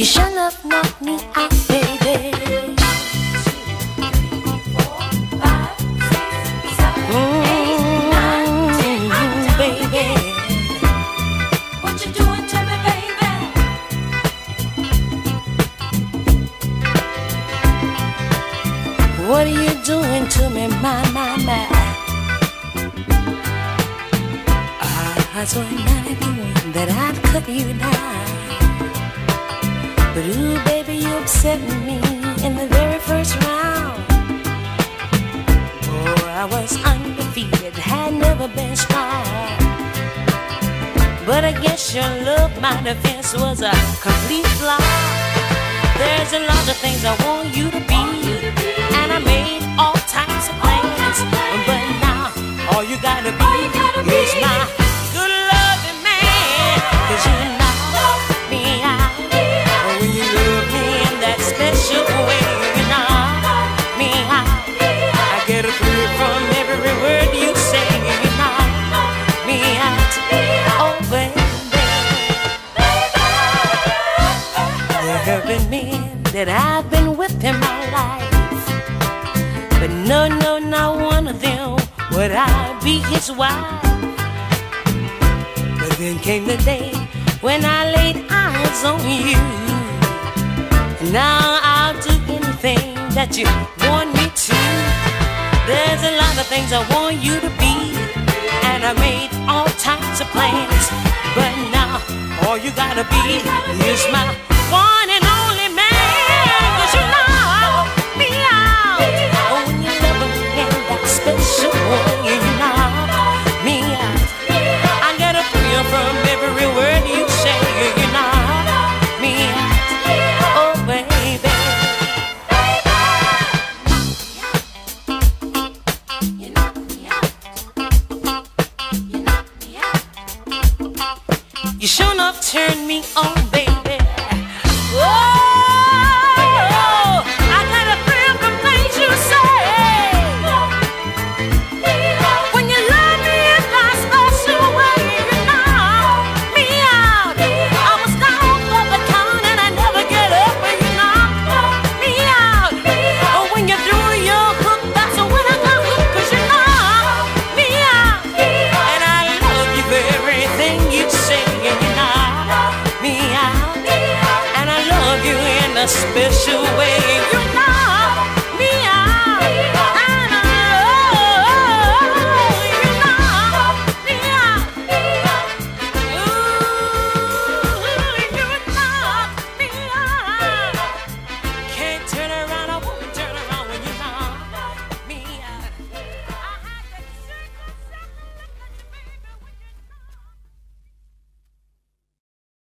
You should have knock me out, baby. Baby. What you doing to me, baby? What are you doing to me, my, my, my? I was wondering that I'd cut you down. But ooh, baby, you upset me in the very first round. Oh, I was undefeated, had never been strong. But I guess your love, my defense was a complete flop. There's a lot of things I want you to Been men that I've been with in my life. But no, no, not one of them would I be his wife. But then came the day when I laid eyes on you. And now I'll do anything that you want me to. There's a lot of things I want you to be. And I made all types of plans. But now all you gotta be is my You sure enough turned me on, baby. special way.